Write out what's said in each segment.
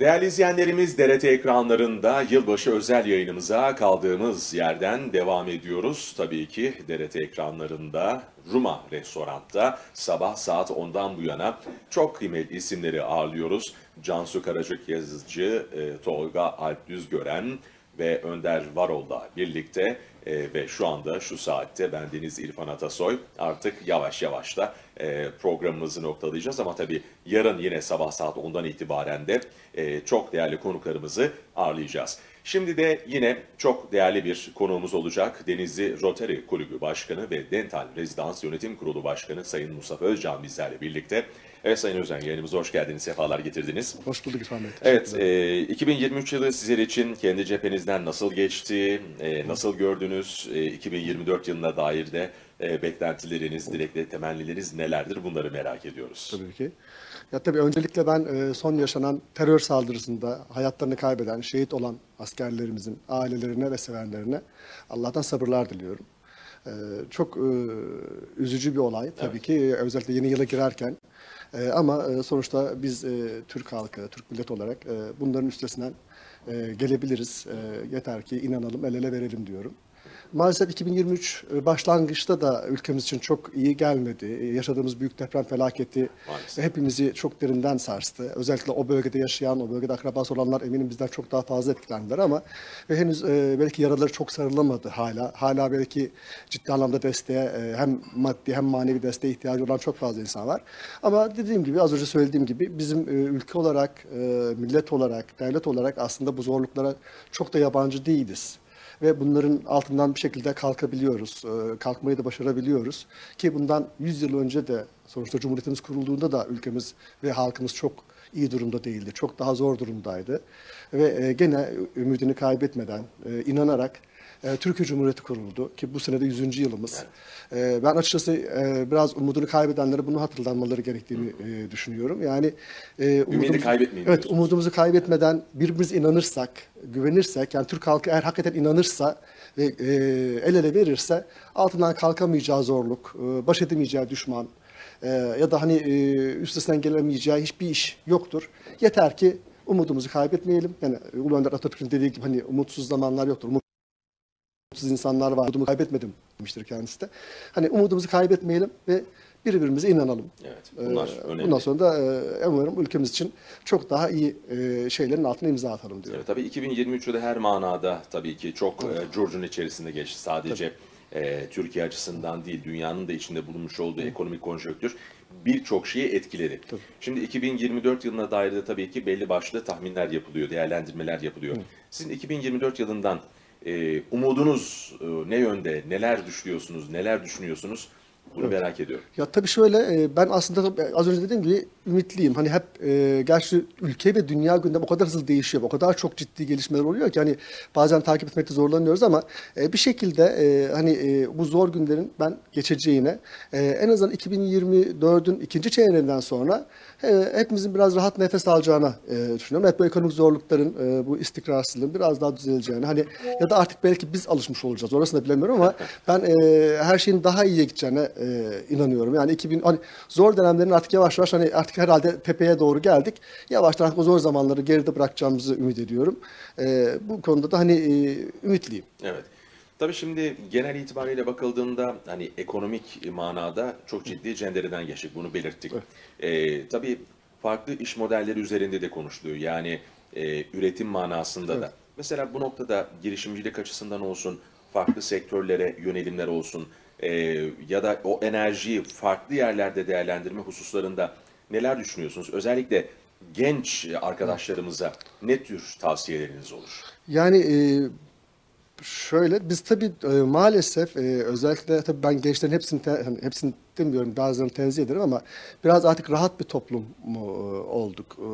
Değerli izleyenlerimiz DRT ekranlarında yılbaşı özel yayınımıza kaldığımız yerden devam ediyoruz. Tabii ki DRT ekranlarında Ruma Restorant'ta sabah saat 10'dan bu yana çok kıymetli isimleri ağırlıyoruz. Cansu Karacık yazıcı, e, Tolga Alp Düzgören ve Önder Varol'la birlikte e, ve şu anda şu saatte ben Deniz İrfan Atasoy artık yavaş yavaş da programımızı noktalayacağız ama tabii yarın yine sabah saat 10'dan itibaren de e, çok değerli konuklarımızı ağırlayacağız. Şimdi de yine çok değerli bir konuğumuz olacak. Denizli Rotary Kulübü Başkanı ve Dental Rezidans Yönetim Kurulu Başkanı Sayın Mustafa Özcan bizlerle birlikte. Evet Sayın Özcan yayınımıza hoş geldiniz, sefalar getirdiniz. Hoş bulduk İrfan Bey. Evet, e, 2023 yılı sizler için kendi cephenizden nasıl geçti, e, nasıl gördünüz, e, 2024 yılına dair de e, beklentileriniz, dilekleri, temennileriniz nelerdir bunları merak ediyoruz. Tabii ki. Ya tabii öncelikle ben e, son yaşanan terör saldırısında hayatlarını kaybeden, şehit olan askerlerimizin ailelerine ve sevenlerine Allah'tan sabırlar diliyorum. E, Çok e, üzücü bir olay tabii ki özellikle yeni yıla girerken. E, Ama e, sonuçta biz e, Türk halkı, Türk millet olarak e, bunların üstesinden e, gelebiliriz. E, Yeter ki inanalım, el ele verelim diyorum. Maalesef 2023 başlangıçta da ülkemiz için çok iyi gelmedi. Yaşadığımız büyük deprem felaketi Maalesef. hepimizi çok derinden sarstı. Özellikle o bölgede yaşayan, o bölgede akrabası olanlar eminim bizden çok daha fazla etkilendiler ama ve henüz e, belki yaraları çok sarılamadı hala. Hala belki ciddi anlamda desteğe e, hem maddi hem manevi desteğe ihtiyacı olan çok fazla insan var. Ama dediğim gibi az önce söylediğim gibi bizim e, ülke olarak, e, millet olarak, devlet olarak aslında bu zorluklara çok da yabancı değiliz ve bunların altından bir şekilde kalkabiliyoruz. Ee, Kalkmayı da başarabiliyoruz. Ki bundan 100 yıl önce de sonuçta Cumhuriyetimiz kurulduğunda da ülkemiz ve halkımız çok iyi durumda değildi. Çok daha zor durumdaydı. Ve e, gene ümidini kaybetmeden, e, inanarak e, Türkiye Cumhuriyeti kuruldu ki bu senede 100. yılımız. E, ben açıkçası e, biraz umudunu kaybedenlere bunu hatırlanmaları gerektiğini e, düşünüyorum. Yani e, umudumuz- kaybetmeyin Evet, diyorsunuz. umudumuzu kaybetmeden birbirimize inanırsak, güvenirsek, yani Türk halkı eğer hakikaten inanırsa ve e, el ele verirse altından kalkamayacağı zorluk, e, baş edemeyeceği düşman e, ya da hani e, üstesinden gelemeyeceği hiçbir iş yoktur. Yeter ki umudumuzu kaybetmeyelim. Yani Ulu Önder Atatürk'ün dediği gibi hani umutsuz zamanlar yoktur. Umutsuz insanlar var. Umudumu kaybetmedim demiştir kendisi de. Hani umudumuzu kaybetmeyelim ve birbirimize inanalım. Evet, bunlar Ee, önemli. Bundan sonra da e, umarım ülkemiz için çok daha iyi e, şeylerin altına imza atalım diyorum. Evet, tabii 2023 yılı her manada tabii ki çok e, curcun içerisinde geçti. Sadece e, Türkiye açısından değil, dünyanın da içinde bulunmuş olduğu ekonomik konjonktür birçok şeyi etkiledi. Şimdi 2024 yılına dair de tabii ki belli başlı tahminler yapılıyor, değerlendirmeler yapılıyor. Sizin 2024 yılından e, umudunuz e, ne yönde, neler düşünüyorsunuz, neler düşünüyorsunuz? Bunu merak ediyorum. Ya tabii şöyle e, ben aslında az önce dediğim gibi ümitliyim. Hani hep e, gerçi ülke ve dünya gündemi o kadar hızlı değişiyor. O kadar çok ciddi gelişmeler oluyor ki hani bazen takip etmekte zorlanıyoruz ama e, bir şekilde e, hani e, bu zor günlerin ben geçeceğine e, en azından 2024'ün ikinci çeyreğinden sonra hepimizin biraz rahat nefes alacağına e, düşünüyorum. Hep bu ekonomik zorlukların, e, bu istikrarsızlığın biraz daha düzeleceğini hani ya da artık belki biz alışmış olacağız. Orasını da bilemiyorum ama ben e, her şeyin daha iyiye gideceğine inanıyorum. Yani 2000 hani zor dönemlerin artık yavaş yavaş hani artık herhalde tepeye doğru geldik. Yavaştan artık o zor zamanları geride bırakacağımızı ümit ediyorum. Bu konuda da hani ümitliyim. Evet. Tabii şimdi genel itibariyle bakıldığında hani ekonomik manada çok ciddi cendereden geçtik. Bunu belirttik. Ee, tabii farklı iş modelleri üzerinde de konuşuluyor. Yani e, üretim manasında da. Mesela bu noktada girişimcilik açısından olsun, farklı sektörlere yönelimler olsun e, ya da o enerjiyi farklı yerlerde değerlendirme hususlarında neler düşünüyorsunuz? Özellikle genç arkadaşlarımıza ne tür tavsiyeleriniz olur? Yani e, şöyle biz tabii e, maalesef e, özellikle tabii ben gençlerin hepsini te- hani hepsini demiyorum bazılarını tenzih ederim ama biraz artık rahat bir toplum mu, e, olduk. E,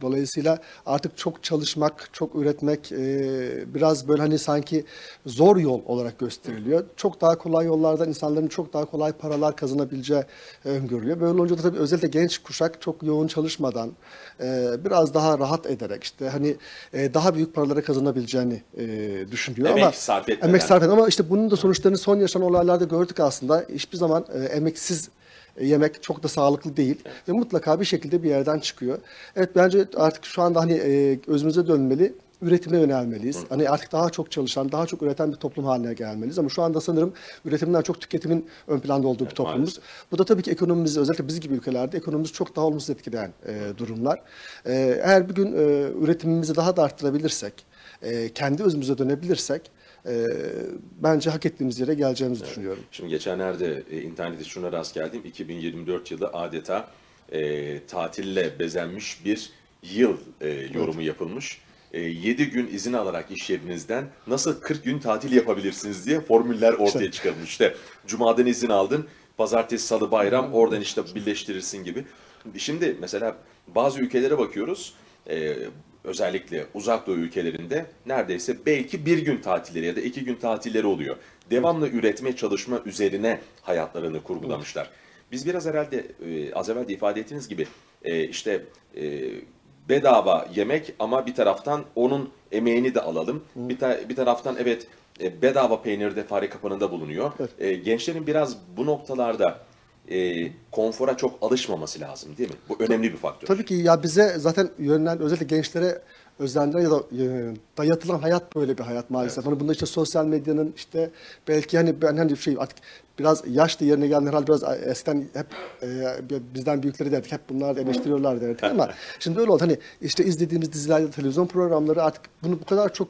dolayısıyla artık çok çalışmak, çok üretmek e, biraz böyle hani sanki zor yol olarak gösteriliyor. Çok daha kolay yollardan insanların çok daha kolay paralar kazanabileceği öngörülüyor. Böyle olunca da tabii özellikle genç kuşak çok yoğun çalışmadan biraz daha rahat ederek işte hani daha büyük paralara kazanabileceğini düşünüyor Emek ama sarf etmeden. emek sarf eden ama işte bunun da sonuçlarını son yaşanan olaylarda gördük aslında. Hiçbir zaman e, emeksiz e, yemek çok da sağlıklı değil ve mutlaka bir şekilde bir yerden çıkıyor. Evet bence artık şu anda hani e, özümüze dönmeli üretime yönelmeliyiz. Hani artık daha çok çalışan, daha çok üreten bir toplum haline gelmeliyiz. Ama şu anda sanırım üretimden çok tüketimin ön planda olduğu bir toplumuz. maalesef. Bu da tabii ki ekonomimizi, özellikle biz gibi ülkelerde ekonomimizi çok daha olumsuz etkileyen e, durumlar. E, eğer bir gün e, üretimimizi daha da arttırabilirsek, e, kendi özümüze dönebilirsek, e, bence hak ettiğimiz yere geleceğimizi düşünüyorum. Şimdi geçenlerde e, internette şuna rast geldim. 2024 yılı adeta e, tatille bezenmiş bir yıl e, yorumu yapılmış. E, 7 gün izin alarak iş yerinizden nasıl 40 gün tatil yapabilirsiniz diye formüller ortaya çıkarılmış. İşte cumadan izin aldın, pazartesi, salı, bayram oradan işte birleştirirsin gibi. Şimdi mesela bazı ülkelere bakıyoruz. e, özellikle uzak doğu ülkelerinde neredeyse belki bir gün tatilleri ya da iki gün tatilleri oluyor. Devamlı üretme çalışma üzerine hayatlarını kurgulamışlar. Biz biraz herhalde e, az evvel de ifade ettiğiniz gibi e, işte e, bedava yemek ama bir taraftan onun emeğini de alalım. Bir, ta- bir taraftan evet e, bedava peynir de fare kapanında bulunuyor. E, gençlerin biraz bu noktalarda e, konfora çok alışmaması lazım değil mi? Bu önemli bir faktör. Tabii ki ya bize zaten yönlen özellikle gençlere özlendiren ya da e, dayatılan hayat böyle bir hayat maalesef. Hani bunda işte sosyal medyanın işte belki hani ben hani şey artık biraz yaşlı yerine gelen herhalde biraz eskiden hep e, bizden büyükleri derdik. Hep bunlar eleştiriyorlar derdik ama şimdi öyle oldu. Hani işte izlediğimiz dizilerde, televizyon programları artık bunu bu kadar çok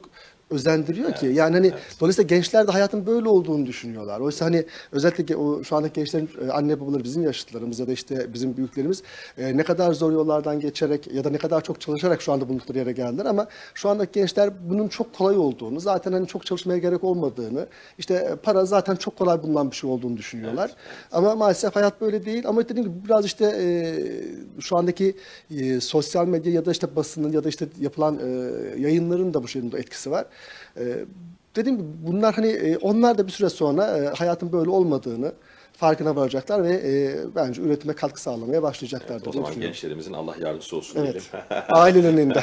özendiriyor ki. Yani hani dolayısıyla gençler de hayatın böyle olduğunu düşünüyorlar. Oysa hani özellikle o şu andaki gençlerin e, anne babaları bizim yaşlılarımız ya da işte bizim büyüklerimiz e, ne kadar zor yollardan geçerek ya da ne kadar çok çalışarak şu anda bulundukları yere geldiler ama şu andaki gençler bunun çok kolay olduğunu, zaten hani çok çalışmaya gerek olmadığını, işte e, para zaten çok kolay bulunan bir şey olduğunu düşünüyorlar. Ama maalesef hayat böyle değil. Ama dediğim gibi biraz işte e, şu andaki e, sosyal medya ya da işte basının ya da işte yapılan e, yayınların da bu şeyin etkisi var. E, dediğim gibi bunlar hani e, onlar da bir süre sonra e, hayatın böyle olmadığını farkına varacaklar ve e, bence üretime katkı sağlamaya başlayacaklardır O diye zaman gençlerimizin Allah yardımcısı olsun Evet. diyelim. Ailenin de.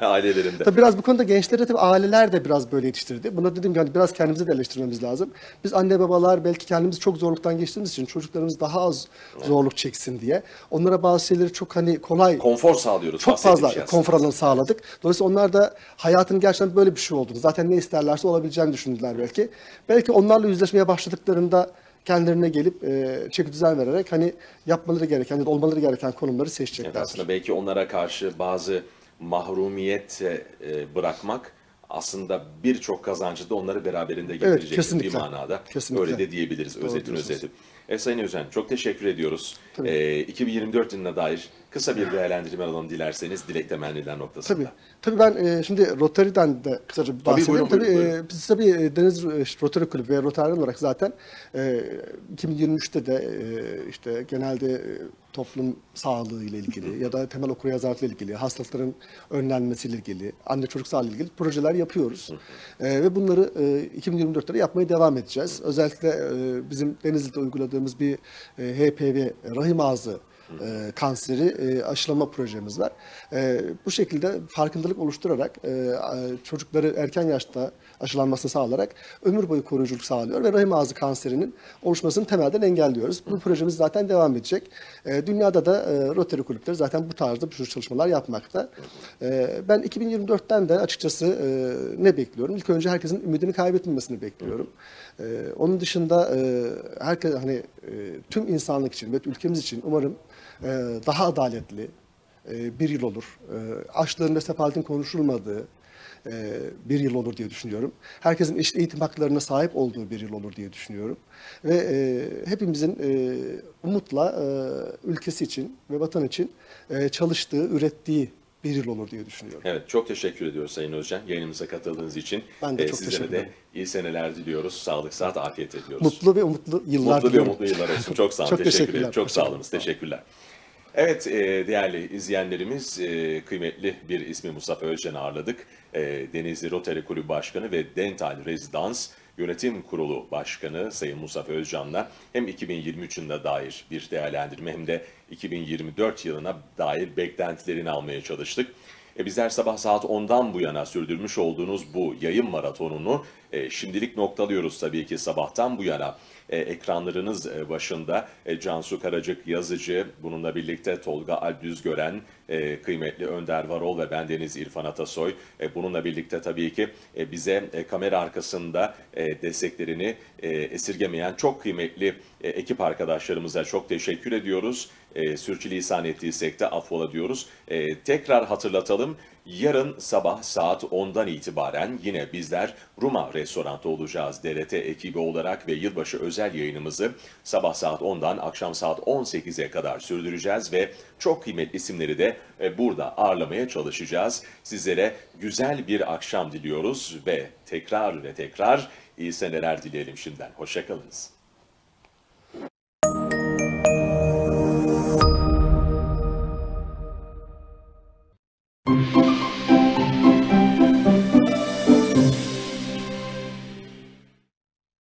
Ailelerinde. Tabii biraz bu konuda gençleri tabii aileler de biraz böyle yetiştirdi. Buna dedim ki hani biraz kendimizi de eleştirmemiz lazım. Biz anne babalar belki kendimiz çok zorluktan geçtiğimiz için çocuklarımız daha az zorluk çeksin diye. Onlara bazı şeyleri çok hani kolay Konfor sağlıyoruz. çok fazla konfor alanı sağladık. Dolayısıyla onlar da hayatın gerçekten böyle bir şey olduğunu, zaten ne isterlerse olabileceğini düşündüler belki. Belki onlarla yüzleşmeye başladıklarında kendilerine gelip e, çeki düzen vererek hani yapmaları gereken ya da olmaları gereken konumları Evet, seçecekler. aslında belki onlara karşı bazı mahrumiyet e, bırakmak aslında birçok kazancı da onları beraberinde getirecek bir kesinlikle. manada. Kesinlikle. Öyle de diyebiliriz özetin diyorsunuz. özeti. E, Sayın Özen çok teşekkür ediyoruz. E, 2024 yılına dair kısa bir değerlendirme alalım dilerseniz dilek temenniler noktasında. Tabii. Tabii ben e, şimdi Rotary'den de kısaca bir Tabii, bahsedeyim. buyurun, Tabii, buyurun, e, biz tabii e, Deniz e, Rotary Kulübü ve Rotary olarak zaten e, 2023'te de e, işte genelde e, toplum sağlığı ile ilgili ya da temel okuryazarlıkla ilgili, hastalıkların önlenmesiyle ilgili, anne çocuk sağlığı ile ilgili projeler yapıyoruz. E, ve bunları e, 2024'te de yapmaya devam edeceğiz. Özellikle e, bizim Denizli'de uyguladığımız bir e, HPV rahim ağzı e, kanseri e, aşılama projemiz var. E, bu şekilde farkındalık oluşturarak e, çocukları erken yaşta aşılanmasını sağlayarak ömür boyu koruyuculuk sağlıyor ve rahim ağzı kanserinin oluşmasını temelden engelliyoruz. Bu projemiz zaten devam edecek. E, dünyada da e, Rotary kulüpleri zaten bu tarzda bir çalışmalar yapmakta. E, ben 2024'ten de açıkçası e, ne bekliyorum? İlk önce herkesin ümidini kaybetmemesini bekliyorum. E, onun dışında e, herkes hani tüm insanlık için ve ülkemiz için umarım e, daha adaletli e, bir yıl olur. E, açlığın ve sefaletin konuşulmadığı bir yıl olur diye düşünüyorum. Herkesin eşit eğitim haklarına sahip olduğu bir yıl olur diye düşünüyorum. Ve hepimizin umutla ülkesi için ve vatan için çalıştığı, ürettiği bir yıl olur diye düşünüyorum. Evet çok teşekkür ediyoruz Sayın Özcan yayınımıza katıldığınız için. Ben de E, çok sizlere teşekkür de ederim. iyi seneler diliyoruz. Sağlık, sıhhat, afiyet ediyoruz. Mutlu ve umutlu yıllar Mutlu ve diliyorum. mutlu yıllar olsun. Çok sağ olun. Çok teşekkür teşekkürler. ederim. Çok sağ. Teşekkürler. Teşekkürler. Evet e, değerli izleyenlerimiz e, kıymetli bir ismi Mustafa Özcan'ı ağırladık. E, Denizli Rotary Kulübü Başkanı ve Dental Rezidans Yönetim Kurulu Başkanı Sayın Mustafa Özcan'la hem 2023 yılına dair bir değerlendirme hem de 2024 yılına dair beklentilerini almaya çalıştık. E, bizler sabah saat 10'dan bu yana sürdürmüş olduğunuz bu yayın maratonunu e, şimdilik noktalıyoruz tabii ki sabahtan bu yana. E, ekranlarınız e, başında e, Cansu Karacık yazıcı, bununla birlikte Tolga Alp Düzgören, e, kıymetli Önder Varol ve bendeniz İrfan Atasoy. E, bununla birlikte tabii ki e, bize e, kamera arkasında e, desteklerini e, esirgemeyen çok kıymetli e, ekip arkadaşlarımıza çok teşekkür ediyoruz. E, sürçülisan ettiysek de affola diyoruz. E, tekrar hatırlatalım. Yarın sabah saat 10'dan itibaren yine bizler Ruma restoranda olacağız DRT ekibi olarak ve yılbaşı özel yayınımızı sabah saat 10'dan akşam saat 18'e kadar sürdüreceğiz ve çok kıymetli isimleri de e, burada ağırlamaya çalışacağız. Sizlere güzel bir akşam diliyoruz ve tekrar ve tekrar iyi seneler dileyelim şimdiden. Hoşçakalınız.